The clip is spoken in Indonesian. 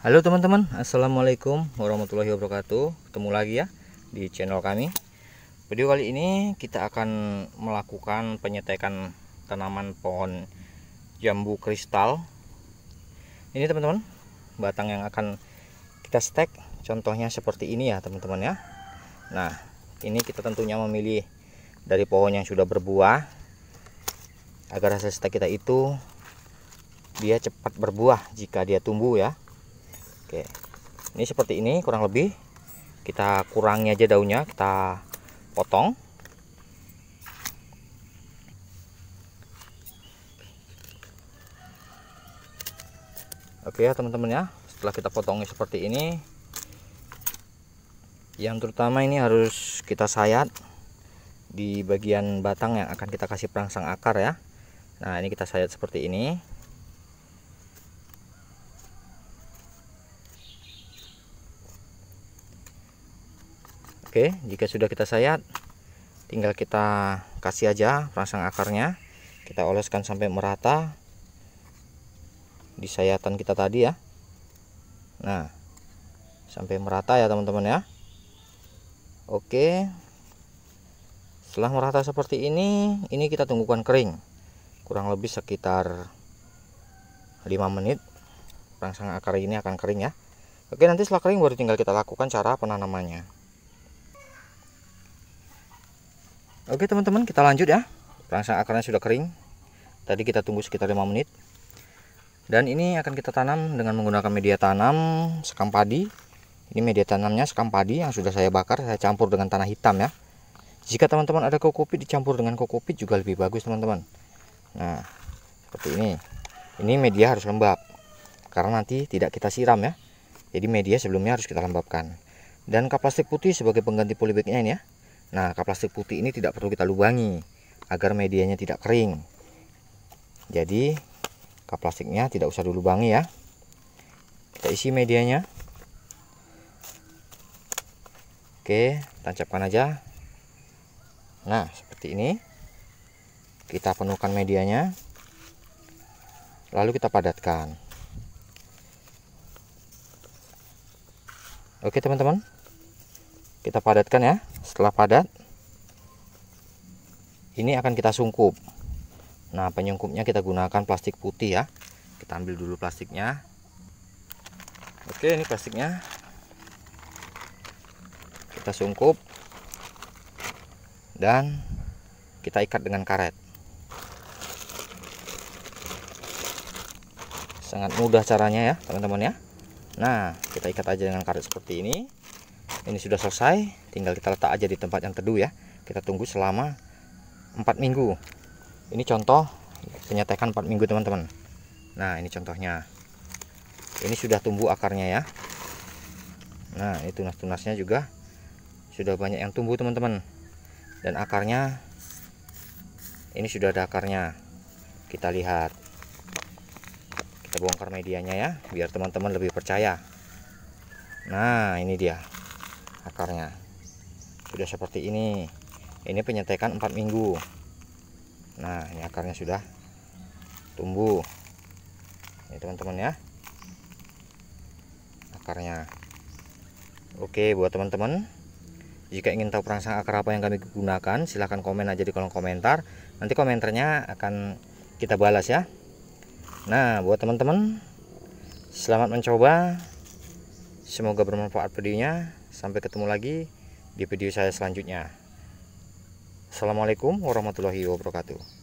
Halo teman-teman, Assalamualaikum warahmatullahi wabarakatuh. Ketemu lagi ya di channel kami. Video kali ini kita akan melakukan penyetekan tanaman pohon jambu kristal. Ini teman-teman, batang yang akan kita stek. Contohnya seperti ini ya teman-teman ya. Nah, ini kita tentunya memilih dari pohon yang sudah berbuah. Agar hasil stek kita itu dia cepat berbuah jika dia tumbuh ya Oke. Ini seperti ini kurang lebih. Kita kurangi aja daunnya, kita potong. Oke ya teman-teman ya. Setelah kita potongnya seperti ini, yang terutama ini harus kita sayat di bagian batang yang akan kita kasih perangsang akar ya. Nah, ini kita sayat seperti ini. Oke, jika sudah kita sayat, tinggal kita kasih aja perangsang akarnya. Kita oleskan sampai merata di sayatan kita tadi ya. Nah, sampai merata ya teman-teman ya. Oke. Setelah merata seperti ini, ini kita tunggukan kering. Kurang lebih sekitar 5 menit. Perangsang akar ini akan kering ya. Oke, nanti setelah kering baru tinggal kita lakukan cara penanamannya. Oke teman-teman kita lanjut ya. Perangsang akarnya sudah kering. Tadi kita tunggu sekitar 5 menit. Dan ini akan kita tanam dengan menggunakan media tanam sekam padi. Ini media tanamnya sekam padi yang sudah saya bakar Saya campur dengan tanah hitam ya. Jika teman-teman ada kokopit dicampur dengan kokopit juga lebih bagus teman-teman. Nah seperti ini. Ini media harus lembab Karena nanti tidak kita siram ya. Jadi media sebelumnya harus kita lembabkan. Dan kap plastik putih sebagai pengganti polybagnya ini ya Nah, kap plastik putih ini tidak perlu kita lubangi agar medianya tidak kering. Jadi, kap plastiknya tidak usah dilubangi ya. Kita isi medianya. Oke, tancapkan aja. Nah, seperti ini. Kita penuhkan medianya. Lalu kita padatkan. Oke, teman-teman kita padatkan ya setelah padat ini akan kita sungkup. Nah penyungkupnya kita gunakan plastik putih ya. Kita ambil dulu plastiknya. Oke ini plastiknya. Kita sungkup dan kita ikat dengan karet. Sangat mudah caranya ya teman-teman ya. Nah kita ikat aja dengan karet seperti ini ini sudah selesai tinggal kita letak aja di tempat yang teduh ya. Kita tunggu selama 4 minggu. Ini contoh penyetekan 4 minggu teman-teman. Nah ini contohnya. Ini sudah tumbuh akarnya ya. Nah ini tunas-tunasnya juga sudah banyak yang tumbuh teman-teman. Dan akarnya ini sudah ada akarnya. Kita lihat. Kita bongkar medianya ya biar teman-teman lebih percaya. Nah ini dia akarnya. Sudah seperti ini. Ini penyetekan 4 minggu. Nah ini akarnya sudah tumbuh. Ini teman-teman ya. Akarnya. Oke buat teman-teman jika ingin tahu perangsang akar apa yang kami gunakan silahkan komen aja di kolom komentar. Nanti komentarnya akan kita balas ya. Nah buat teman-teman selamat mencoba. Semoga bermanfaat videonya Sampai ketemu lagi di video saya selanjutnya. Assalamualaikum warahmatullahi wabarakatuh.